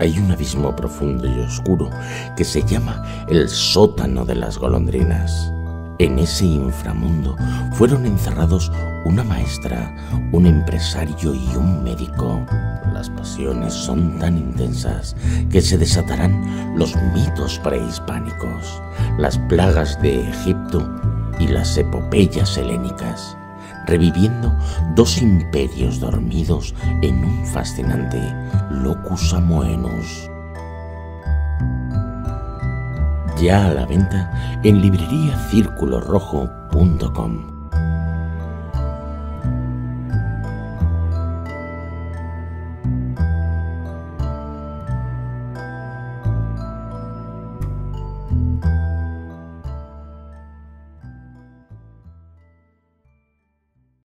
hay un abismo profundo y oscuro que se llama el sótano de las golondrinas. En ese inframundo fueron encerrados una maestra, un empresario y un médico. Las pasiones son tan intensas que se desatarán los mitos prehispánicos, las plagas de Egipto y las epopeyas helénicas, reviviendo dos imperios dormidos en un fascinante locus amoenus. Ya a la venta en libreriacirculorrojo.com.